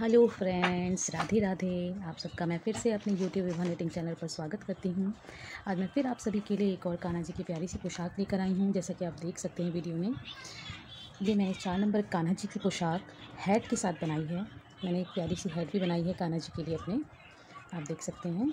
Hello friends, Radhe Radhe. आप सबका मैं फिर से अपने यूट्यूब विभा रेटिंग चैनल पर स्वागत करती हूँ। आज मैं फिर आप सभी के लिए एक और कान्हा जी की प्यारी सी पोशाक लेकर आई हूँ, जैसा कि आप देख सकते हैं वीडियो में। ये मैंने चार नंबर कान्हा जी की पोशाक हेड के साथ बनाई है। मैंने एक प्यारी सी हेड भी बनाई है कान्हा जी के लिए अपने। आप देख सकते हैं।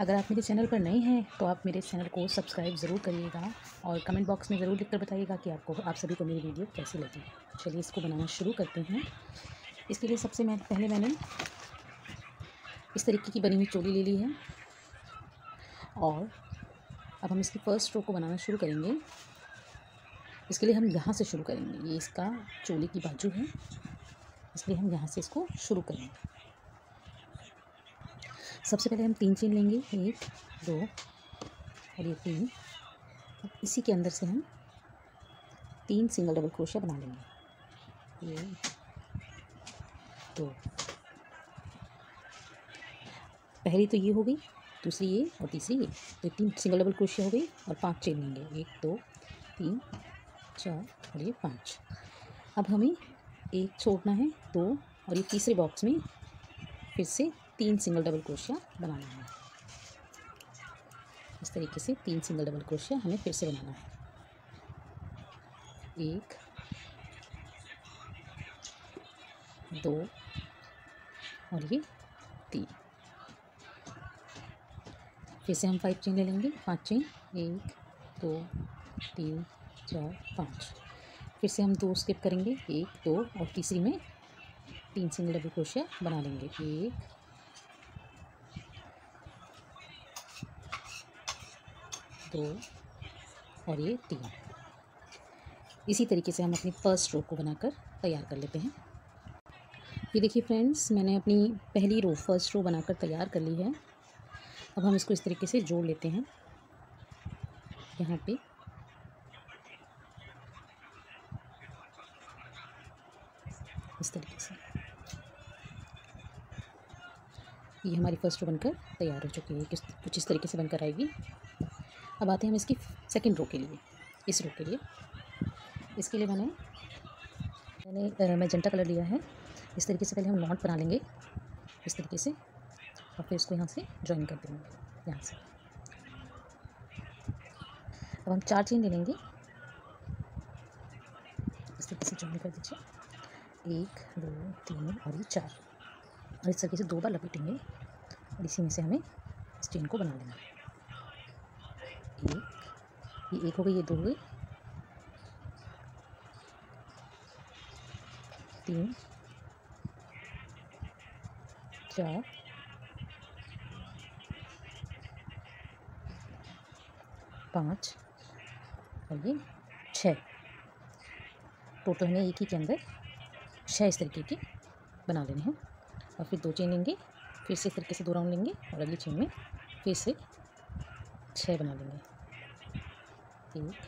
अगर आप मेरे चैनल पर नए हैं तो आप मेरे चैनल को सब्सक्राइब ज़रूर करिएगा और कमेंट बॉक्स में ज़रूर लिखकर बताइएगा कि आपको, आप सभी को मेरी वीडियो कैसी लगी चलिए इसको बनाना शुरू करते हैं। इसके लिए सबसे मैं, पहले मैंने इस तरीके की बनी हुई चोली ले ली है और अब हम इसकी फ़र्स्ट रो को बनाना शुरू करेंगे। इसके लिए हम यहाँ से शुरू करेंगे। ये इसका चोली की बाजू है। इसलिए हम यहाँ से इसको शुरू करेंगे। सबसे पहले हम तीन चेन लेंगे। एक, दो और ये तीन। अब इसी के अंदर से हम तीन सिंगल डबल क्रोशिया बना लेंगे। ये, दो। पहली तो ये हो गई, दूसरी ये और तीसरी ये। तो तीन सिंगल डबल क्रोशिया हो गई और पाँच चेन लेंगे। एक, दो, तीन, चार और ये पाँच। अब हमें एक छोड़ना है, दो और ये तीसरे बॉक्स में फिर से तीन सिंगल डबल क्रोशिया बनाना है। इस तरीके से तीन सिंगल डबल क्रोशिया हमें फिर से बनाना है। एक, दो और ये तीन। फिर से हम फाइव चेन ले लेंगे। पाँच चेन एक, दो, तीन, चार, पाँच। फिर से हम दो स्किप करेंगे। एक, दो और तीसरी में तीन सिंगल डबल क्रोशिया बना लेंगे। एक दो और ये तीन। इसी तरीके से हम अपनी फ़र्स्ट रो को बनाकर तैयार कर लेते हैं। ये देखिए फ्रेंड्स मैंने अपनी पहली रो फ़र्स्ट रो बनाकर तैयार कर ली है। अब हम इसको इस तरीके से जोड़ लेते हैं। यहाँ पे। इस तरीके से। ये हमारी फ़र्स्ट रो बनकर तैयार हो चुकी है। कुछ इस तरीके से बनकर आएगी। अब आते हैं हम इसकी सेकंड रो के लिए, इस रो के लिए। इसके लिए मैंने मैंने मैजेंटा कलर लिया है। इस तरीके से पहले हम नॉट बना लेंगे, इस तरीके से, और फिर इसको यहाँ से ज्वाइन कर देंगे, यहाँ से। अब हम चार चेन ले लेंगे। इस तरीके से ज्वाइन कर दीजिए। एक, दो, तीन और ये चार। और इस तरीके से दो बार लपेटेंगे, और इसी में से हमें इस चेन को बना लेना है। एक ये एक हो गई, ये दो हो गई। तीन, चार, पाँच, और ये छः। टोटल हमें एक ही के अंदर छः इस तरीके की बना लेने हैं। और फिर दो चेन लेंगे, फिर से इस तरीके से दो राउंड लेंगे, और अगली चेन में फिर से छः बना लेंगे एक,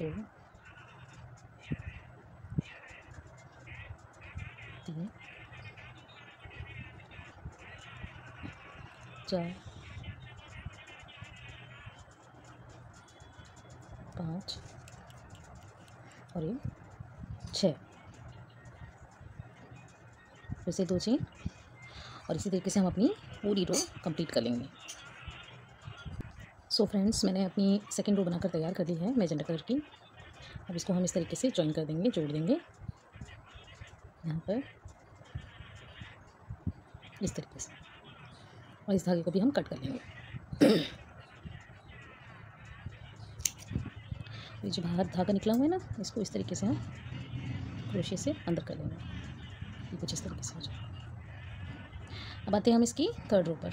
दो, तीन, चार, पाँच, और ये छः। फिर से दो चेन। और इसी तरीके से हम अपनी पूरी रो कंप्लीट कर लेंगे। सो so फ्रेंड्स मैंने अपनी सेकेंड रो बनाकर तैयार कर ली है मेजेंडा कलर की। अब इसको हम इस तरीके से ज्वाइन कर देंगे, जोड़ देंगे। यहाँ पर इस तरीके से। और इस धागे को भी हम कट कर लेंगे। ये जो बाहर धागा निकला हुआ है ना, इसको इस तरीके से हम क्रोशे से अंदर कर लेंगे। कुछ इस तरीके से हो जाए अब आते हैं हम इसकी थर्ड रो पर।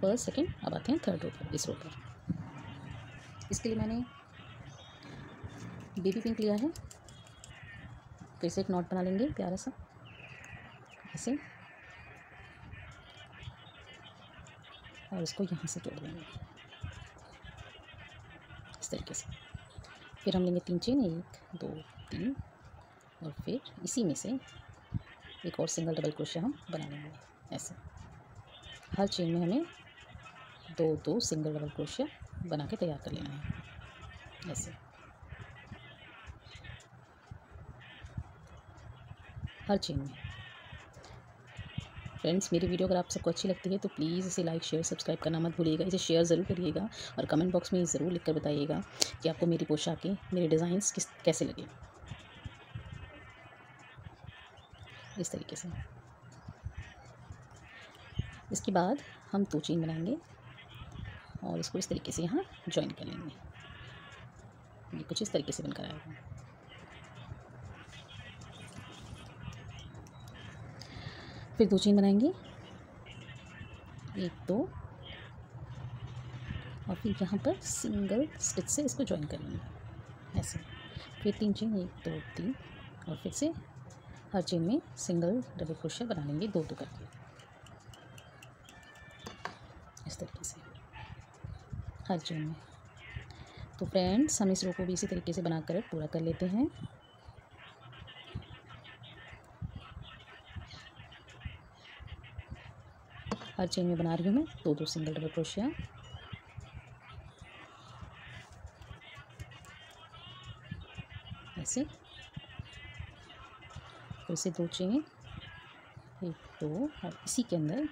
फ़र्स्ट सेकेंड अब आते हैं थर्ड रो पर, इस रो पर। इसके लिए मैंने बेबी पिंक लिया है। फिर से एक नॉट बना लेंगे, प्यारा सा। ऐसे। और इसको यहाँ से जोड़ देंगे। इस तरीके से। फिर हम लेंगे तीन चेन एक, दो, तीन। और फिर इसी में से एक और सिंगल डबल क्रोशिया हम बना लेंगे। ऐसे। हर चेन में हमें दो दो सिंगल डबल क्रोशिया बना के तैयार कर लेना है। ऐसे हर चेन में। फ्रेंड्स मेरी वीडियो अगर आप सबको अच्छी लगती है तो प्लीज़ इसे लाइक शेयर सब्सक्राइब करना मत भूलिएगा। इसे शेयर ज़रूर करिएगा और कमेंट बॉक्स में ज़रूर लिख कर बताइएगा कि आपको मेरी पोशाकें, मेरे डिज़ाइंस किस, कैसे लगे। इस तरीके से। इसके बाद हम दो चेन बनाएँगे और इसको इस तरीके से यहाँ ज्वाइन कर लेंगे। ये कुछ इस तरीके से बनकर आएगा फिर दो चेन बनाएँगे। एक, दो। और फिर यहाँ पर सिंगल स्टिच से इसको ज्वाइन कर लेंगे। ऐसे। फिर तीन चेन, एक, दो, तीन। और फिर से हर चेन में सिंगल डबल क्रोशिया बना लेंगे, दो दो करके। इस तरीके से। हर चेन में तो फ्रेंड्स, हम इस रो को भी इसी तरीके से बनाकर पूरा कर लेते हैं। हर चेन में बना रही हूँ मैं दो दो सिंगल डबल क्रोशिया ऐसे। फिर से दो चेन एक, दो, और इसी के अंदर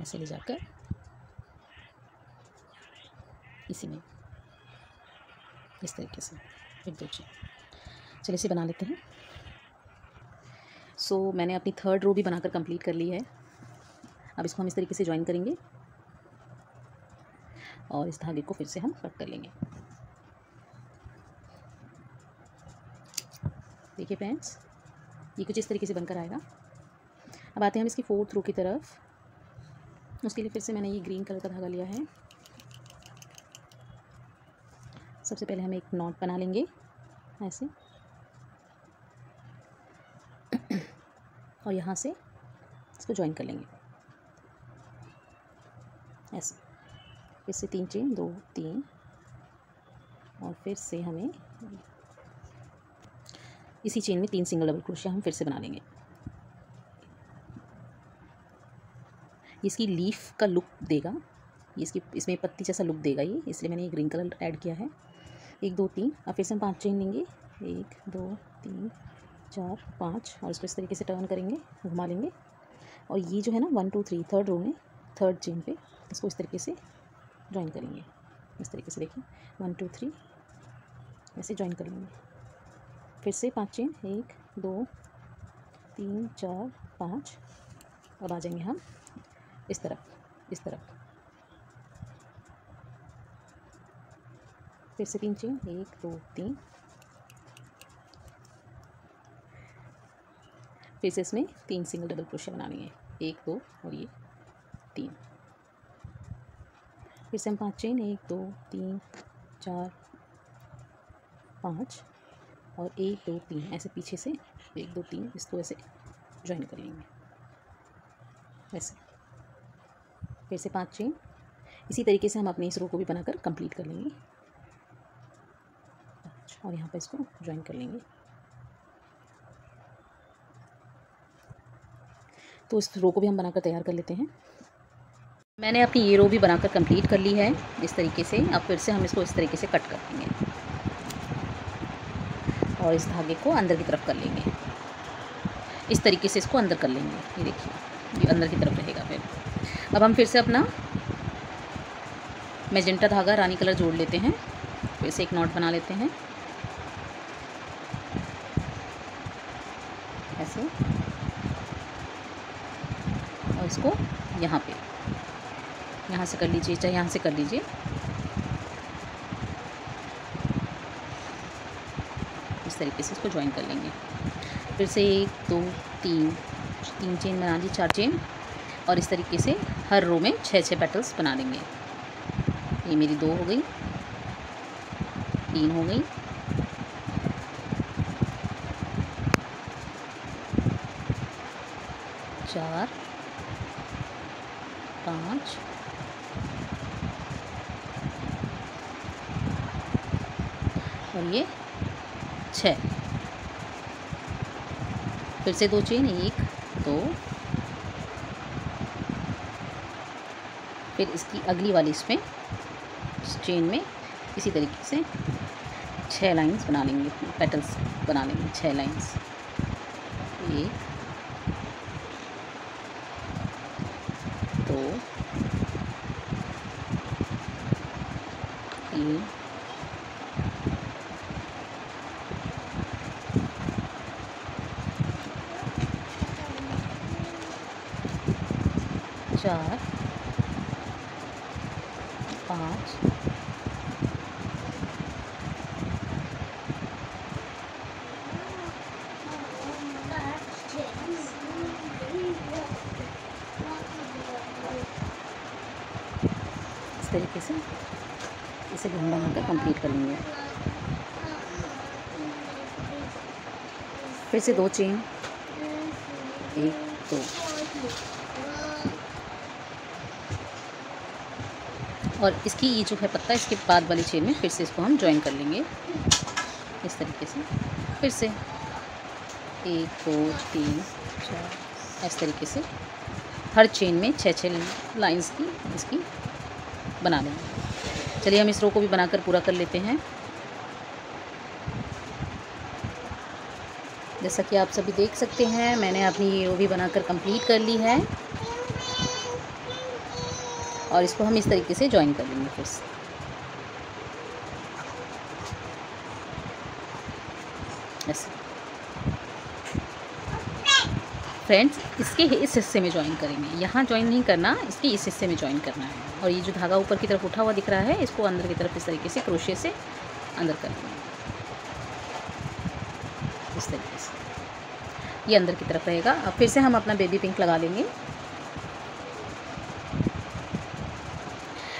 ऐसे ले जाकर इसी में। इस तरीके से फिर दो चेन चलिए इसे बना लेते हैं। सो so, मैंने अपनी थर्ड रो भी बनाकर कंप्लीट कर ली है। अब इसको हम इस तरीके से ज्वाइन करेंगे। और इस धागे को फिर से हम कट कर लेंगे। देखिए फ्रेंड्स ये कुछ इस तरीके से बनकर आएगा। अब आते हैं हम इसकी फोर्थ रो की तरफ़। उसके लिए फिर से मैंने ये ग्रीन कलर का धागा लिया है। सबसे पहले हम एक नॉट बना लेंगे, ऐसे। और यहाँ से इसको ज्वाइन कर लेंगे। ऐसे। फिर से तीन चेन दो, तीन। और फिर से हमें इसी चेन में तीन सिंगल डबल क्रोशिया हम फिर से बना लेंगे। इसकी लीफ का लुक देगा। इसकी, इसमें पत्ती जैसा लुक देगा ये, इसलिए मैंने ये ग्रीन कलर ऐड किया है। एक, दो, तीन। अब फिर से हम पाँच चेन लेंगे। एक, दो, तीन, चार, पाँच। और इसको इस तरीके से टर्न करेंगे, घुमा लेंगे। और ये जो है ना one two three third row में थर्ड चेन पे, इसको इस तरीके से ज्वाइन करेंगे। इस तरीके से देखिए वन टू थ्री ऐसे ज्वाइन कर लेंगे। फिर से पाँच चेन एक, दो, तीन, चार, पाँच। अब आ जाएँगे हम इस तरफ़ इस तरफ़। फिर से तीन चेन एक, दो, तीन। फिर से इसमें तीन सिंगल डबल क्रोशिया बनानी है। एक, दो और ये तीन। फिर से हम पाँच चेन एक, दो, तीन, चार, पाँच और एक, दो, तीन। ऐसे पीछे से एक, दो, तीन इसको ऐसे ज्वाइन कर लेंगे ऐसे। फिर से पाँच चेन इसी तरीके से हम अपने इस रो को भी बनाकर कंप्लीट कर लेंगे। और यहाँ पर इसको ज्वाइन कर लेंगे। तो इस रो को भी हम बनाकर तैयार कर लेते हैं। मैंने अपनी ये रो भी बनाकर कंप्लीट कर ली है, इस तरीके से। अब फिर से हम इसको इस तरीके से कट कर देंगे। और इस धागे को अंदर की तरफ़ कर लेंगे। इस तरीके से इसको अंदर कर लेंगे। ये देखिए, ये अंदर की तरफ़ रहेगा फिर। अब हम फिर से अपना मेजेंटा धागा रानी कलर जोड़ लेते हैं। फिर से एक नॉट बना लेते हैं ऐसे और इसको यहाँ पे। यहाँ से कर लीजिए, चाहे यहाँ से कर लीजिए। इस तरीके से इसको ज्वाइन कर लेंगे। फिर से एक, दो, तीन तीन चेन बना ली, चार चेन और इस तरीके से हर रो में छः छः पेटल्स बना लेंगे ये मेरी दो हो गई, तीन हो गई। चार पाँच ये छः। फिर से दो चेन, एक, दो। फिर इसकी अगली वाली इसमें, इस चेन में इसी तरीके से छः लाइंस बना लेंगे, पेटल्स बना लेंगे, छः लाइंस। एक दो तीन चार पाँच इस तरीके से इसे भी हम बनाकर कंप्लीट कर लेंगे। फिर से दो चेन एक, दो। और इसकी ये जो है पत्ता, इसके बाद वाली चेन में फिर से इसको हम ज्वाइन कर लेंगे। इस तरीके से। फिर से एक, दो, तीन, चार, इस तरीके से। हर चेन में छः छः लाइंस की इसकी बना लेंगे चलिए हम इस रो को भी बनाकर पूरा कर लेते हैं। जैसा कि आप सभी देख सकते हैं, मैंने अपनी ये रो भी बनाकर कंप्लीट कर ली है। और इसको हम इस तरीके से ज्वाइन कर लेंगे फिर से ऐसे फ्रेंड्स, इसके इस हिस्से में ज्वाइन करेंगे। यहाँ ज्वाइन नहीं करना, इसके इस हिस्से में ज्वाइन करना है। और ये जो धागा ऊपर की तरफ़ उठा हुआ दिख रहा है, इसको अंदर की तरफ़ इस तरीके से क्रोशे से अंदर कर लेंगे इस तरीके से। ये अंदर की तरफ़ रहेगा। अब फिर से हम अपना बेबी पिंक लगा लेंगे।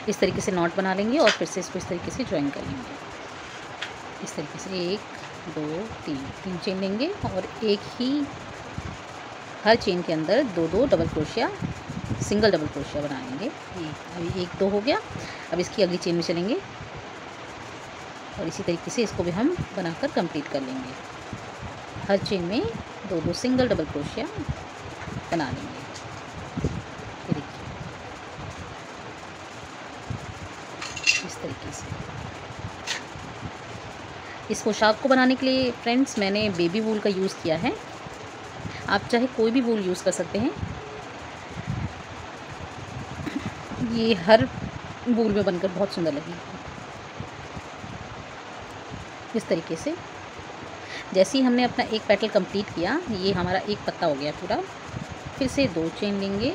इस तरीके से नॉट बना लेंगे और फिर से इसको इस तरीके से ज्वाइन कर लेंगे। इस तरीके से एक, दो, तीन तीन चेन लेंगे और एक ही हर चेन के अंदर दो दो डबल क्रोशिया सिंगल डबल क्रोशिया बनाएँगे। अभी एक, दो हो गया। अब इसकी अगली चेन में चलेंगे। और इसी तरीके से इसको भी हम बनाकर कंप्लीट कर लेंगे। हर चेन में दो दो सिंगल डबल क्रोशिया बना लेंगे। इस तरीके से। इस पोशाक को बनाने के लिए फ्रेंड्स मैंने बेबी वूल का यूज़ किया है। आप चाहे कोई भी वूल यूज़ कर सकते हैं। ये हर वूल में बनकर बहुत सुंदर लगी इस तरीके से। जैसे ही हमने अपना एक पेटल कंप्लीट किया, ये हमारा एक पत्ता हो गया पूरा। फिर से दो चेन लेंगे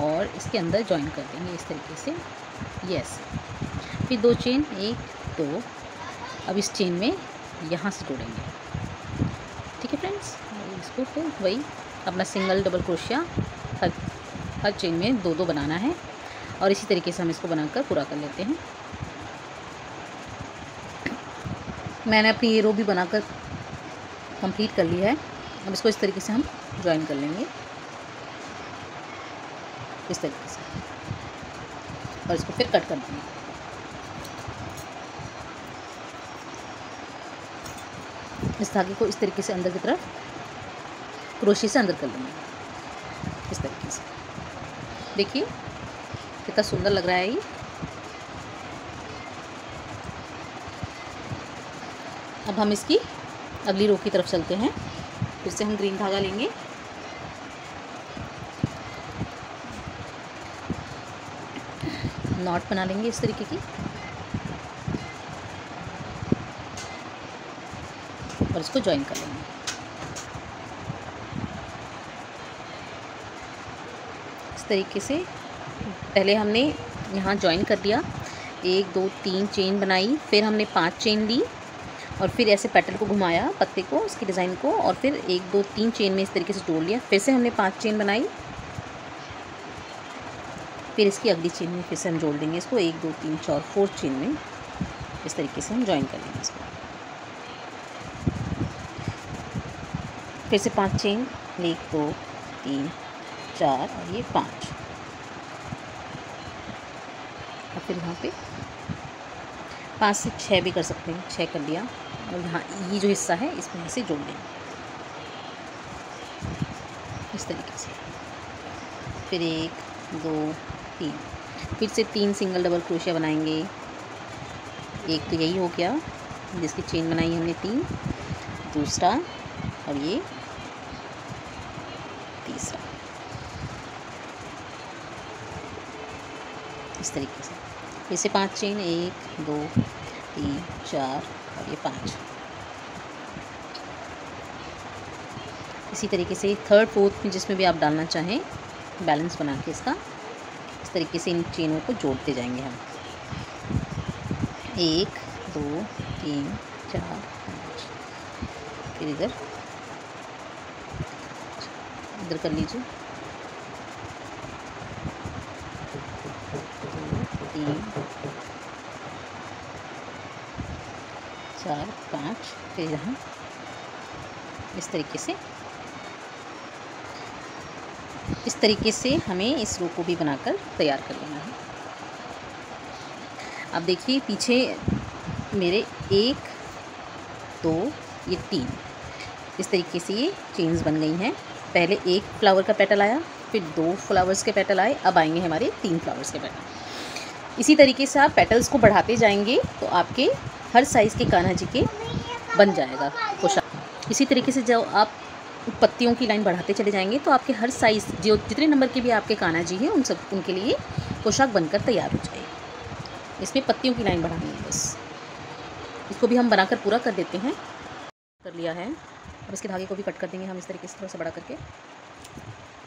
और इसके अंदर ज्वाइन कर देंगे इस तरीके से। यस फिर दो चेन एक, दो। अब इस चेन में यहाँ से जोड़ेंगे। इसको फिर वही अपना सिंगल डबल क्रोशिया हर हर चेन में दो दो बनाना है। और इसी तरीके से हम इसको बनाकर पूरा कर लेते हैं। मैंने अपनी ये रो भी बनाकर कंप्लीट कर ली है। अब इसको इस तरीके से हम ज्वाइन कर लेंगे। इस तरीके से। और इसको फिर कट कर देंगे। इस धागे को इस तरीके से अंदर की तरफ़ क्रोशी से अंदर कर लेंगे। इस तरीके से। देखिए, कितना सुंदर लग रहा है ये। अब हम इसकी अगली रो की तरफ़ चलते हैं। फिर से हम ग्रीन धागा लेंगे। नॉट बना लेंगे इस तरीके की। और इसको ज्वाइन कर लेंगे। तरीके से पहले हमने यहाँ ज्वाइन कर दिया। एक, दो, तीन चेन बनाई, फिर हमने पाँच चेन ली और फिर ऐसे पैटर्न को घुमाया, पत्ते को, उसकी डिज़ाइन को और फिर एक, दो, तीन चेन में इस तरीके से जोड़ लिया। फिर से हमने पाँच चेन बनाई। फिर इसकी अगली चेन में फिर से हम जोड़ देंगे इसको। एक, दो, तीन, चार फोर्थ चेन में इस तरीके से हम ज्वाइन कर लेंगे इसको। फिर से पाँच चेन एक, दो, तीन चार और ये पाँच। और फिर यहाँ पे पाँच से छः भी कर सकते हैं छः कर लिया। और यहाँ ये जो हिस्सा है, इसमें से जोड़ देंगे इस तरीके से। फिर एक, दो, तीन। फिर से तीन सिंगल डबल क्रोशिया बनाएँगे। एक तो यही हो गया, जिसकी चेन बनाई हमने तीन। दूसरा और ये तीसरा। इस तरीके से। फिर से पाँच चेन, एक, दो, तीन, चार और ये पाँच। इसी तरीके से थर्ड फोर्थ में जिसमें भी आप डालना चाहें बैलेंस बना के इसका, इस तरीके से इन चेनों को जोड़ते जाएँगे हम। एक, दो, तीन, चार, पाँच। फिर इधर। इधर कर लीजिए। तीन चार, पाँच फिर यहाँ इस तरीके से। इस तरीके से हमें इस रो को भी बनाकर तैयार कर लेना है। अब देखिए, पीछे मेरे एक, दो, ये तीन। इस तरीके से ये चेन्स बन गई हैं। पहले एक फ्लावर का पेटल आया, फिर दो फ्लावर्स के पेटल आए, अब आएँगे हमारे तीन फ्लावर्स के पेटल इसी तरीके से आप पेटल्स को बढ़ाते जाएँगे तो आपके हर साइज़ के कान्हा जी के बन जाएगा पोशाक। इसी तरीके से जब आप पत्तियों की लाइन बढ़ाते चले जाएँगे तो आपके हर साइज़ जो जितने नंबर के भी आपके कान्हा जी हैं, उन सब, उनके लिए पोशाक बनकर तैयार हो जाएगी। इसमें पत्तियों की लाइन बढ़ानी है बस। इसको भी हम बनाकर पूरा कर देते हैं। कर लिया है। अब इसके धागे को भी कट कर देंगे हम इस तरीके से, थोड़ा सा बड़ा करके।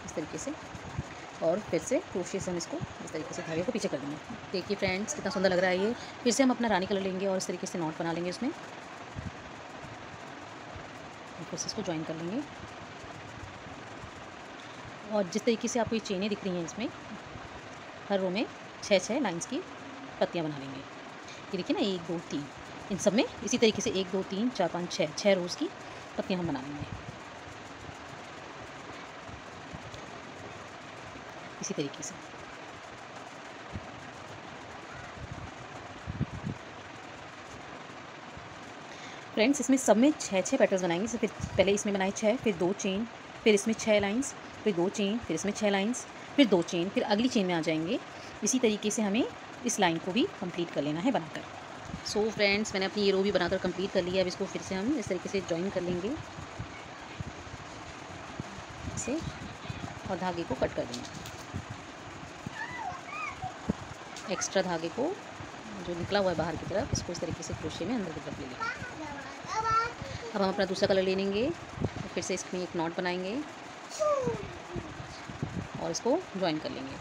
इस तरीके से। और फिर से क्रोशे से हम इसको इस तरीके से धागे को पीछे कर देंगे। देखिए फ्रेंड्स कितना सुंदर लग रहा है ये। फिर से हम अपना रानी कलर लेंगे और इस तरीके से नॉट बना लेंगे उसमें। फिर से इसको ज्वाइन कर लेंगे। और जिस तरीके से आपको ये चेनें दिख रही हैं इसमें, हर रो में छः छः लाइन्स की पत्तियाँ बना लेंगे। ये देखिए ना, एक, दो, तीन। इन सब में इसी तरीके से एक, दो, तीन, चार, पाँच छः छः रोज़ की पत्तियाँ हम बना लेंगे। इसी तरीके से। फ्रेंड्स इसमें सब में छः छः पैटर्स बनाएँगे फिर पहले इसमें बनाए छः फिर दो चेन फिर इसमें छः लाइंस फिर दो चेन फिर इसमें छः लाइंस फिर दो चेन फिर अगली चेन में आ जाएँगे। इसी तरीके से हमें इस लाइन को भी कंप्लीट कर लेना है बनाकर। सो so फ्रेंड्स मैंने अपनी ये रो भी बनाकर कंप्लीट कर लिया अब इसको फिर से हम इस तरीके से ज्वाइन कर लेंगे। इसे और धागे को कट कर देंगे। एक्स्ट्रा धागे को जो निकला हुआ है बाहर की तरफ़, इसको इस तरीके से क्रोशे में अंदर की तरफ़ ले लेंगे अब हम अपना दूसरा कलर ले लेंगे, फिर से इसमें एक नॉट बनाएँगे और इसको ज्वाइन कर लेंगे।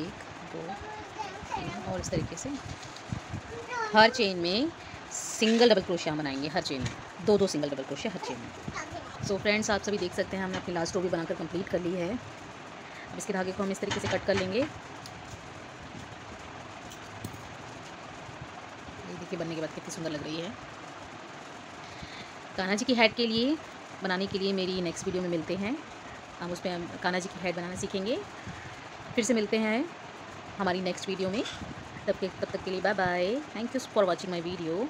एक, दो और इस तरीके से। हर चेन में सिंगल डबल क्रोशिया बनाएँगे, हर चेन में। दो दो सिंगल डबल क्रोशिया हर चेन में। सो so फ्रेंड्स आप सभी देख सकते हैं, हमने अपनी लास्ट रो भी बनाकर कंप्लीट कर ली है। अब इसके धागे को हम इस तरीके से कट कर लेंगे। ये देखिए बनने के बाद कितनी सुंदर लग रही है। कान्हा जी की हेड के लिए, बनाने के लिए मेरी नेक्स्ट वीडियो में मिलते हैं। हम उस पर कान्हा जी की हेड बनाना सीखेंगे। फिर से मिलते हैं हमारी नेक्स्ट वीडियो में। तब के, तब तक के लिए bye bye thank you for watching my video